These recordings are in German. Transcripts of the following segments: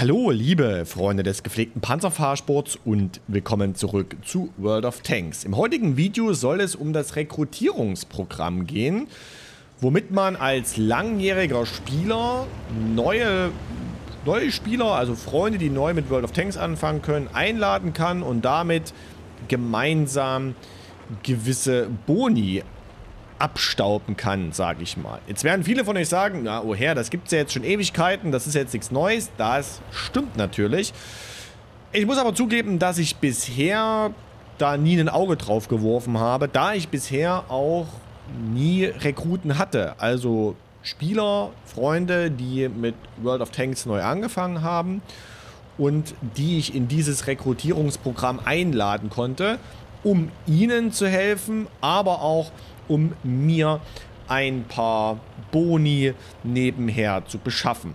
Hallo, liebe Freunde des gepflegten Panzerfahrsports und willkommen zurück zu World of Tanks. Im heutigen Video soll es um das Rekrutierungsprogramm gehen, womit man als langjähriger Spieler neue, neue Spieler, also Freunde, die neu mit World of Tanks anfangen können, einladen kann und damit gemeinsam gewisse Boni abstauben kann, sage ich mal. Jetzt werden viele von euch sagen, na, oh Herr, das gibt es ja jetzt schon Ewigkeiten, das ist jetzt nichts Neues. Das stimmt natürlich. Ich muss aber zugeben, dass ich bisher da nie ein Auge drauf geworfen habe, da ich bisher auch nie Rekruten hatte. Also Spieler, Freunde, die mit World of Tanks neu angefangen haben und die ich in dieses Rekrutierungsprogramm einladen konnte, um ihnen zu helfen, aber auch um mir ein paar Boni nebenher zu beschaffen.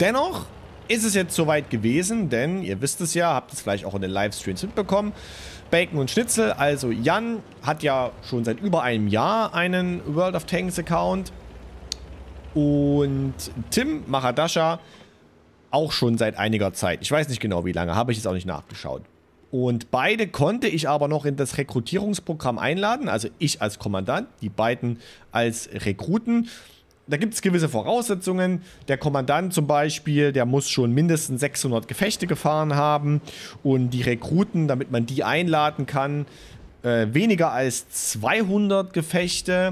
Dennoch ist es jetzt soweit gewesen, denn ihr wisst es ja, habt es vielleicht auch in den Livestreams mitbekommen. Bacon und Schnitzel, also Jan hat ja schon seit über einem Jahr einen World of Tanks Account und Tim Mahadasha auch schon seit einiger Zeit. Ich weiß nicht genau wie lange, habe ich jetzt auch nicht nachgeschaut. Und beide konnte ich aber noch in das Rekrutierungsprogramm einladen. Also ich als Kommandant, die beiden als Rekruten. Da gibt es gewisse Voraussetzungen. Der Kommandant zum Beispiel, der muss schon mindestens 600 Gefechte gefahren haben. Und die Rekruten, damit man die einladen kann, äh, weniger als 200 Gefechte.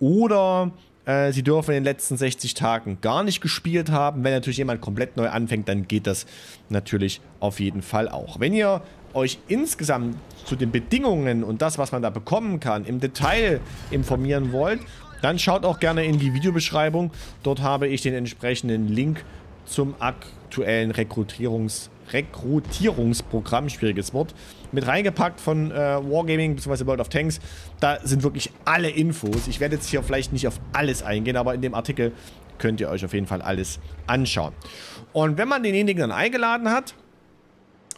Oder äh, sie dürfen in den letzten 60 Tagen gar nicht gespielt haben. Wenn natürlich jemand komplett neu anfängt, dann geht das natürlich auf jeden Fall auch. Wenn ihr euch insgesamt zu den Bedingungen und das, was man da bekommen kann, im Detail informieren wollt, dann schaut auch gerne in die Videobeschreibung. Dort habe ich den entsprechenden Link zum aktuellen Rekrutierungs- Rekrutierungsprogramm, schwieriges Wort, mit reingepackt von äh, Wargaming bzw. World of Tanks. Da sind wirklich alle Infos. Ich werde jetzt hier vielleicht nicht auf alles eingehen, aber in dem Artikel könnt ihr euch auf jeden Fall alles anschauen. Und wenn man denjenigen dann eingeladen hat,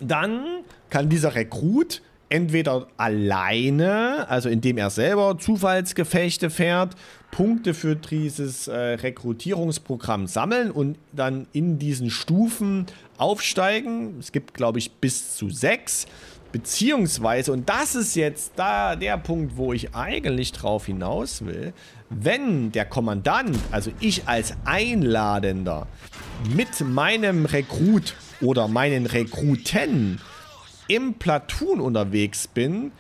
dann kann dieser Rekrut entweder alleine, also indem er selber Zufallsgefechte fährt, Punkte für dieses äh, Rekrutierungsprogramm sammeln und dann in diesen Stufen aufsteigen. Es gibt, glaube ich, bis zu sechs. Beziehungsweise, und das ist jetzt da der Punkt, wo ich eigentlich drauf hinaus will, wenn der Kommandant, also ich als Einladender, mit meinem Rekrut oder meinen Rekruten im Platoon unterwegs bin,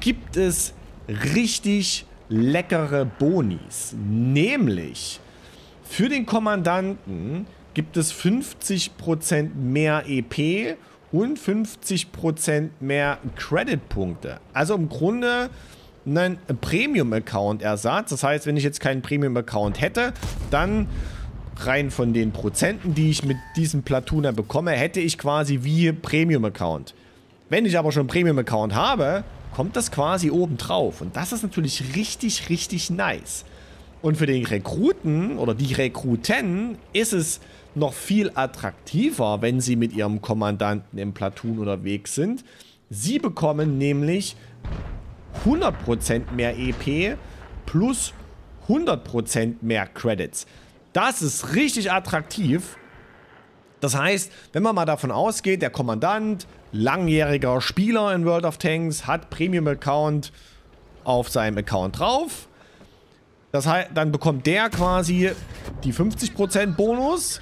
gibt es richtig leckere Bonis. Nämlich für den Kommandanten gibt es 50% mehr EP und 50% mehr Credit-Punkte. Also im Grunde ein Premium-Account-Ersatz. Das heißt, wenn ich jetzt keinen Premium-Account hätte, dann rein von den Prozenten, die ich mit diesem Platooner bekomme, hätte ich quasi wie Premium-Account. Wenn ich aber schon einen Premium-Account habe, kommt das quasi oben drauf. Und das ist natürlich richtig, richtig nice. Und für den Rekruten oder die Rekruten ist es noch viel attraktiver, wenn sie mit ihrem Kommandanten im Platoon unterwegs sind. Sie bekommen nämlich 100% mehr EP plus 100% mehr Credits. Das ist richtig attraktiv. Das heißt, wenn man mal davon ausgeht, der Kommandant langjähriger Spieler in World of Tanks, hat Premium-Account auf seinem Account drauf. Das heißt, dann bekommt der quasi die 50% Bonus,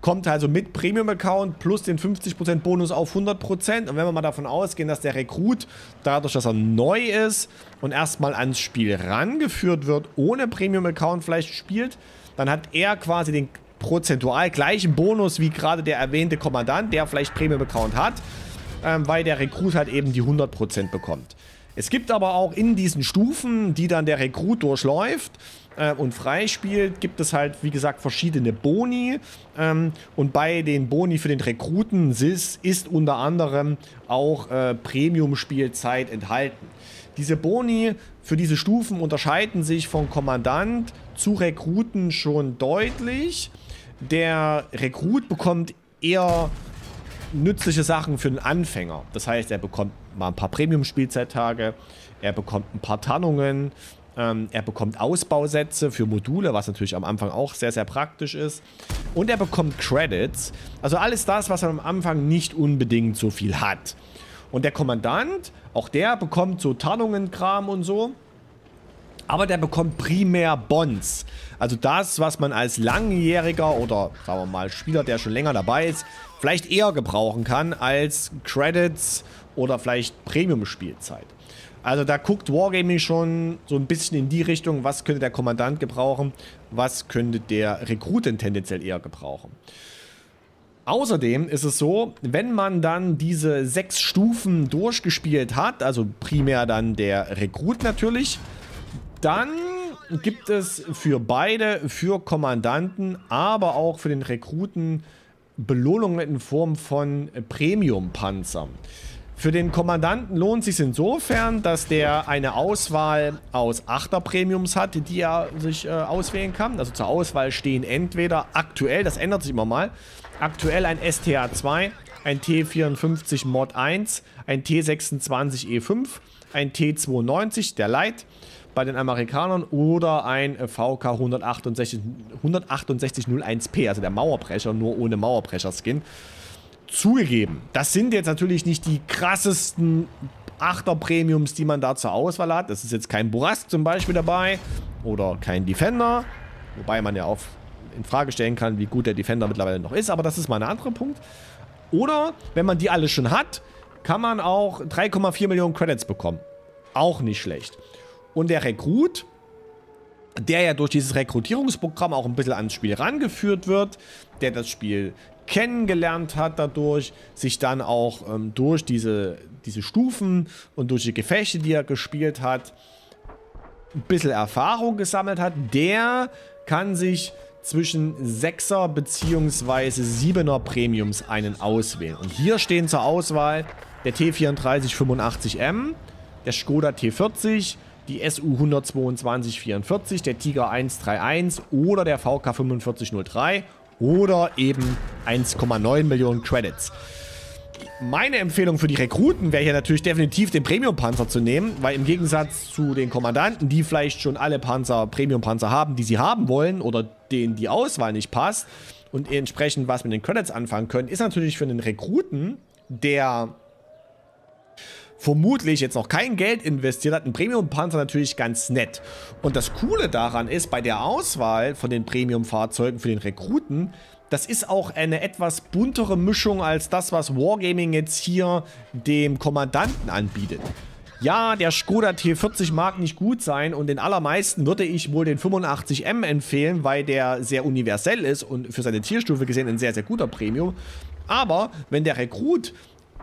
kommt also mit Premium-Account plus den 50% Bonus auf 100%. Und wenn wir mal davon ausgehen, dass der Rekrut, dadurch, dass er neu ist und erstmal ans Spiel rangeführt wird, ohne Premium-Account vielleicht spielt, dann hat er quasi den prozentual gleichen Bonus wie gerade der erwähnte Kommandant, der vielleicht Premium-Account hat ähm, weil der Rekrut halt eben die 100% bekommt. Es gibt aber auch in diesen Stufen, die dann der Rekrut durchläuft äh, und freispielt, gibt es halt, wie gesagt, verschiedene Boni. Ähm, und bei den Boni für den Rekruten ist, ist unter anderem auch äh, Premium-Spielzeit enthalten. Diese Boni für diese Stufen unterscheiden sich von Kommandant zu Rekruten schon deutlich. Der Rekrut bekommt eher nützliche Sachen für den Anfänger. Das heißt, er bekommt mal ein paar Premium-Spielzeittage, er bekommt ein paar Tarnungen, ähm, er bekommt Ausbausätze für Module, was natürlich am Anfang auch sehr, sehr praktisch ist. und er bekommt Credits. Also alles das, was er am Anfang nicht unbedingt so viel hat. Und der Kommandant, auch der bekommt so Tarnungen, Kram und so. Aber der bekommt primär Bonds. Also das, was man als langjähriger oder sagen wir mal Spieler, der schon länger dabei ist, vielleicht eher gebrauchen kann als Credits oder vielleicht Premium-Spielzeit. Also da guckt Wargaming schon so ein bisschen in die Richtung, was könnte der Kommandant gebrauchen, was könnte der Rekruten tendenziell eher gebrauchen. Außerdem ist es so, wenn man dann diese sechs Stufen durchgespielt hat, also primär dann der Rekrut natürlich, dann gibt es für beide, für Kommandanten, aber auch für den Rekruten Belohnungen in Form von Premium-Panzern. Für den Kommandanten lohnt es sich insofern, dass der eine Auswahl aus Achter-Premiums hat, die er sich äh, auswählen kann. Also zur Auswahl stehen entweder aktuell, das ändert sich immer mal, aktuell ein STA2, ein T54 Mod 1, ein T26E5, ein T92, der Light, bei den Amerikanern oder ein VK 168, 16801P, also der Mauerbrecher, nur ohne Mauerbrecher-Skin. Zugegeben, das sind jetzt natürlich nicht die krassesten Achter-Premiums, die man da zur Auswahl hat. Das ist jetzt kein Borask zum Beispiel dabei oder kein Defender, wobei man ja auch in Frage stellen kann, wie gut der Defender mittlerweile noch ist, aber das ist mal ein anderer Punkt. Oder, wenn man die alle schon hat, kann man auch 3,4 Millionen Credits bekommen. Auch nicht schlecht. Und der Rekrut, der ja durch dieses Rekrutierungsprogramm auch ein bisschen ans Spiel rangeführt wird, der das Spiel kennengelernt hat dadurch, sich dann auch ähm, durch diese, diese Stufen und durch die Gefechte, die er gespielt hat, ein bisschen Erfahrung gesammelt hat, der kann sich zwischen 6er bzw. 7er Premiums einen auswählen. Und hier stehen zur Auswahl der T3485M, der Skoda T40, die SU 12244, der Tiger 131 oder der VK 4503 oder eben 1,9 Millionen Credits. Meine Empfehlung für die Rekruten wäre hier natürlich definitiv den Premium-Panzer zu nehmen, weil im Gegensatz zu den Kommandanten, die vielleicht schon alle Panzer, Premium-Panzer haben, die sie haben wollen oder denen die Auswahl nicht passt und entsprechend was mit den Credits anfangen können, ist natürlich für einen Rekruten, der vermutlich jetzt noch kein Geld investiert hat, ein Premium-Panzer natürlich ganz nett. Und das Coole daran ist, bei der Auswahl von den Premium-Fahrzeugen für den Rekruten, das ist auch eine etwas buntere Mischung als das, was Wargaming jetzt hier dem Kommandanten anbietet. Ja, der Skoda T40 mag nicht gut sein und den allermeisten würde ich wohl den 85M empfehlen, weil der sehr universell ist und für seine Tierstufe gesehen ein sehr, sehr guter Premium. Aber wenn der Rekrut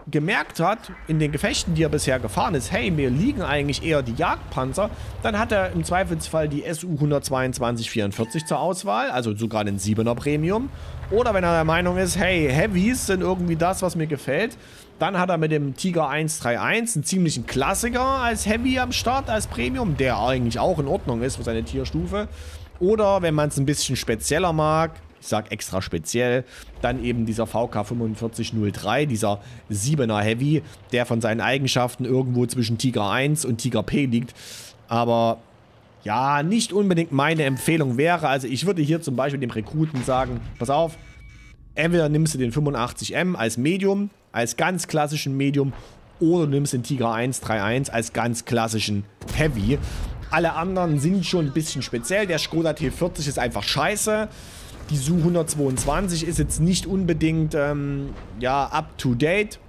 gemerkt hat, in den Gefechten, die er bisher gefahren ist, hey, mir liegen eigentlich eher die Jagdpanzer, dann hat er im Zweifelsfall die SU 12244 zur Auswahl, also sogar den 7er Premium. Oder wenn er der Meinung ist, hey, Heavies sind irgendwie das, was mir gefällt, dann hat er mit dem Tiger 131 einen ziemlichen Klassiker als Heavy am Start, als Premium, der eigentlich auch in Ordnung ist für seine Tierstufe. Oder wenn man es ein bisschen spezieller mag, sage extra speziell, dann eben dieser VK 4503, dieser 7er Heavy, der von seinen Eigenschaften irgendwo zwischen Tiger 1 und Tiger P liegt. Aber ja, nicht unbedingt meine Empfehlung wäre. Also ich würde hier zum Beispiel dem Rekruten sagen, pass auf, entweder nimmst du den 85M als Medium, als ganz klassischen Medium, oder du nimmst den Tiger 131 als ganz klassischen Heavy. Alle anderen sind schon ein bisschen speziell. Der Skoda T40 ist einfach scheiße. Die Su 122 ist jetzt nicht unbedingt ähm, ja, up to date.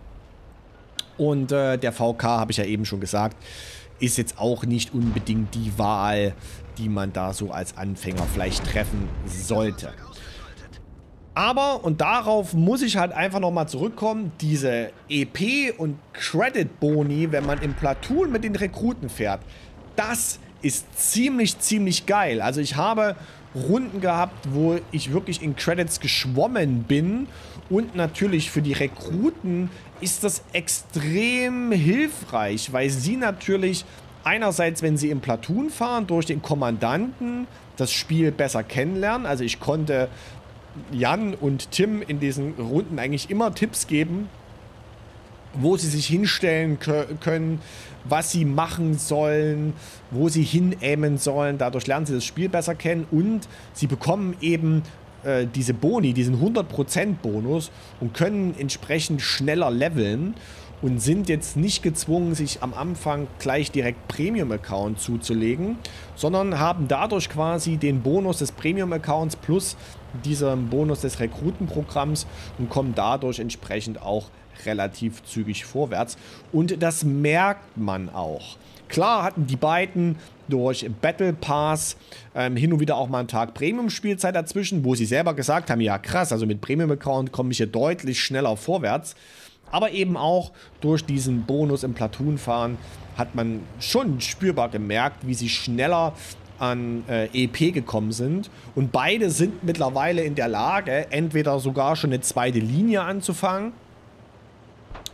Und äh, der VK, habe ich ja eben schon gesagt, ist jetzt auch nicht unbedingt die Wahl, die man da so als Anfänger vielleicht treffen sollte. Aber, und darauf muss ich halt einfach nochmal zurückkommen, diese EP- und Credit-Boni, wenn man im Platoon mit den Rekruten fährt, das ist ziemlich, ziemlich geil. Also ich habe Runden gehabt, wo ich wirklich in Credits geschwommen bin. Und natürlich für die Rekruten ist das extrem hilfreich, weil sie natürlich einerseits, wenn sie im Platoon fahren, durch den Kommandanten das Spiel besser kennenlernen. Also ich konnte Jan und Tim in diesen Runden eigentlich immer Tipps geben, wo sie sich hinstellen können, was sie machen sollen, wo sie hinämen sollen. Dadurch lernen sie das Spiel besser kennen und sie bekommen eben äh, diese Boni, diesen 100% Bonus und können entsprechend schneller leveln und sind jetzt nicht gezwungen, sich am Anfang gleich direkt Premium-Account zuzulegen, sondern haben dadurch quasi den Bonus des Premium-Accounts plus diesen Bonus des Rekrutenprogramms und kommen dadurch entsprechend auch relativ zügig vorwärts. Und das merkt man auch. Klar hatten die beiden durch Battle Pass ähm, hin und wieder auch mal einen Tag Premium-Spielzeit dazwischen, wo sie selber gesagt haben, ja krass, also mit Premium-Account komme ich hier deutlich schneller vorwärts. Aber eben auch durch diesen Bonus im Platoon-Fahren hat man schon spürbar gemerkt, wie sie schneller an äh, EP gekommen sind. Und beide sind mittlerweile in der Lage, entweder sogar schon eine zweite Linie anzufangen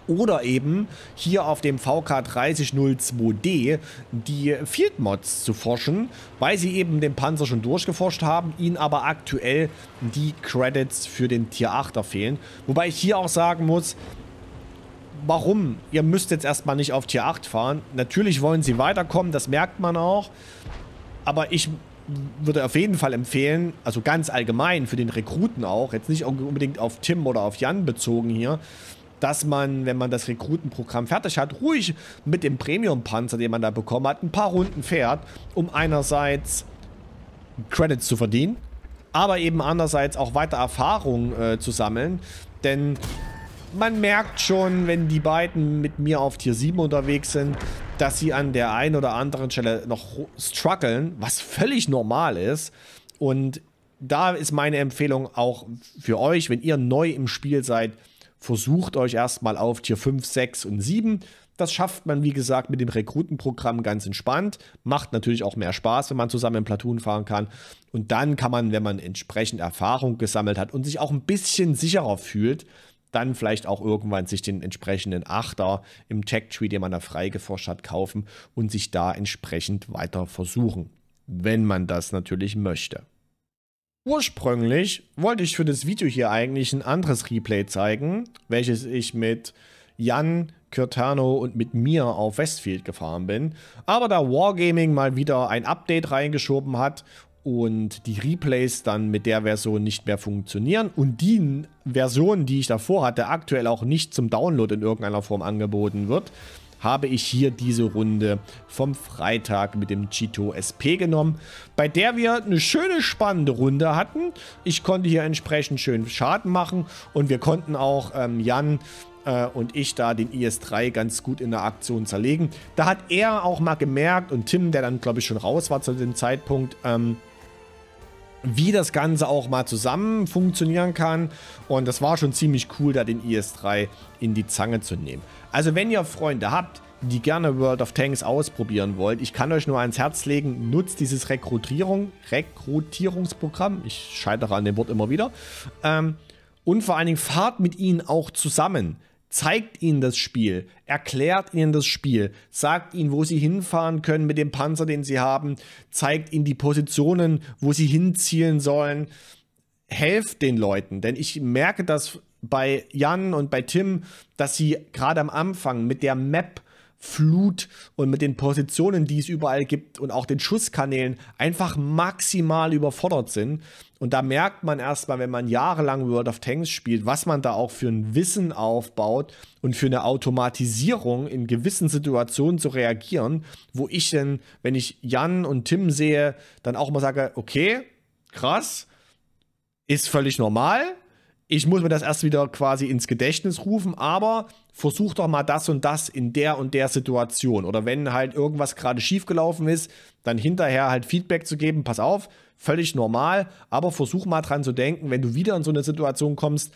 oder eben hier auf dem VK3002D die Field Mods zu forschen, weil sie eben den Panzer schon durchgeforscht haben, ihnen aber aktuell die Credits für den Tier 8er fehlen. Wobei ich hier auch sagen muss, warum? Ihr müsst jetzt erstmal nicht auf Tier 8 fahren. Natürlich wollen sie weiterkommen, das merkt man auch. Aber ich würde auf jeden Fall empfehlen, also ganz allgemein für den Rekruten auch, jetzt nicht unbedingt auf Tim oder auf Jan bezogen hier, dass man, wenn man das Rekrutenprogramm fertig hat, ruhig mit dem Premium-Panzer, den man da bekommen hat, ein paar Runden fährt, um einerseits Credits zu verdienen, aber eben andererseits auch weiter Erfahrung äh, zu sammeln. Denn man merkt schon, wenn die beiden mit mir auf Tier 7 unterwegs sind, dass sie an der einen oder anderen Stelle noch strugglen, was völlig normal ist. Und da ist meine Empfehlung auch für euch, wenn ihr neu im Spiel seid, versucht euch erstmal auf Tier 5, 6 und 7. Das schafft man, wie gesagt, mit dem Rekrutenprogramm ganz entspannt. Macht natürlich auch mehr Spaß, wenn man zusammen im Platoon fahren kann. Und dann kann man, wenn man entsprechend Erfahrung gesammelt hat und sich auch ein bisschen sicherer fühlt, dann vielleicht auch irgendwann sich den entsprechenden Achter im Tech-Tree, den man da freigeforscht hat, kaufen und sich da entsprechend weiter versuchen. Wenn man das natürlich möchte. Ursprünglich wollte ich für das Video hier eigentlich ein anderes Replay zeigen, welches ich mit Jan, Curtano und mit mir auf Westfield gefahren bin. Aber da Wargaming mal wieder ein Update reingeschoben hat und die Replays dann mit der Version nicht mehr funktionieren und die Version, die ich davor hatte, aktuell auch nicht zum Download in irgendeiner Form angeboten wird, habe ich hier diese Runde vom Freitag mit dem Cheeto SP genommen, bei der wir eine schöne, spannende Runde hatten. Ich konnte hier entsprechend schön Schaden machen und wir konnten auch ähm, Jan äh, und ich da den IS-3 ganz gut in der Aktion zerlegen. Da hat er auch mal gemerkt und Tim, der dann glaube ich schon raus war zu dem Zeitpunkt, ähm, wie das Ganze auch mal zusammen funktionieren kann. Und das war schon ziemlich cool, da den IS-3 in die Zange zu nehmen. Also wenn ihr Freunde habt, die gerne World of Tanks ausprobieren wollt, ich kann euch nur ans Herz legen, nutzt dieses Rekrutierung, Rekrutierungsprogramm. Ich scheitere an dem Wort immer wieder. Ähm, und vor allen Dingen fahrt mit ihnen auch zusammen. Zeigt ihnen das Spiel, erklärt ihnen das Spiel, sagt ihnen, wo sie hinfahren können mit dem Panzer, den sie haben, zeigt ihnen die Positionen, wo sie hinzielen sollen. Helft den Leuten, denn ich merke das bei Jan und bei Tim, dass sie gerade am Anfang mit der Map Flut und mit den Positionen, die es überall gibt und auch den Schusskanälen einfach maximal überfordert sind. Und da merkt man erstmal, wenn man jahrelang World of Tanks spielt, was man da auch für ein Wissen aufbaut und für eine Automatisierung in gewissen Situationen zu reagieren, wo ich denn, wenn ich Jan und Tim sehe, dann auch mal sage, okay, krass, ist völlig normal, ich muss mir das erst wieder quasi ins Gedächtnis rufen, aber versuch doch mal das und das in der und der Situation. Oder wenn halt irgendwas gerade schiefgelaufen ist, dann hinterher halt Feedback zu geben, pass auf, völlig normal, aber versuch mal dran zu denken, wenn du wieder in so eine Situation kommst,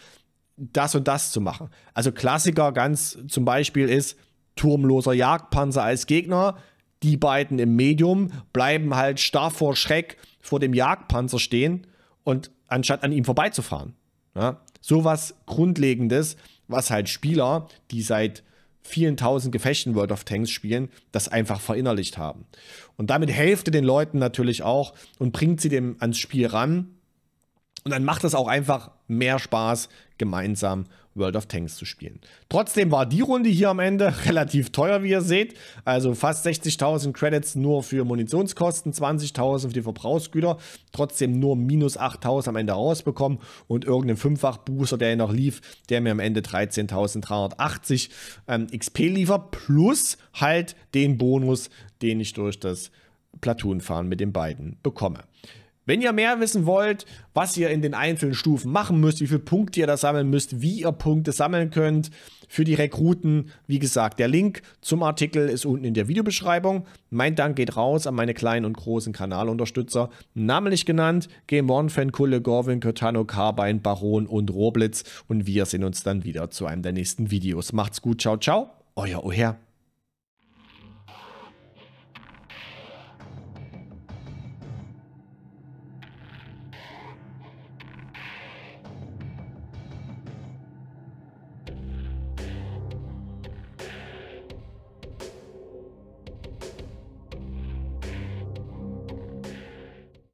das und das zu machen. Also Klassiker ganz zum Beispiel ist turmloser Jagdpanzer als Gegner. Die beiden im Medium bleiben halt starr vor Schreck vor dem Jagdpanzer stehen und anstatt an ihm vorbeizufahren. Ja, sowas Grundlegendes, was halt Spieler, die seit vielen tausend Gefechten World of Tanks spielen, das einfach verinnerlicht haben. Und damit helft ihr den Leuten natürlich auch und bringt sie dem ans Spiel ran. Und dann macht es auch einfach mehr Spaß, gemeinsam World of Tanks zu spielen. Trotzdem war die Runde hier am Ende relativ teuer, wie ihr seht. Also fast 60.000 Credits nur für Munitionskosten, 20.000 für die Verbrauchsgüter. Trotzdem nur minus 8.000 am Ende rausbekommen und irgendein Fünffach-Booster, der noch lief, der mir am Ende 13.380 ähm, XP liefert. Plus halt den Bonus, den ich durch das Platoon-Fahren mit den beiden bekomme. Wenn ihr mehr wissen wollt, was ihr in den einzelnen Stufen machen müsst, wie viele Punkte ihr da sammeln müsst, wie ihr Punkte sammeln könnt für die Rekruten, wie gesagt, der Link zum Artikel ist unten in der Videobeschreibung. Mein Dank geht raus an meine kleinen und großen Kanalunterstützer, namentlich genannt Game One, Fan Kulle, Gorwin, Cortano, Carbine, Baron und Roblitz. Und wir sehen uns dann wieder zu einem der nächsten Videos. Macht's gut, ciao, ciao, euer Oher.